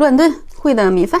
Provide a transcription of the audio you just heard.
乱炖烩的米饭。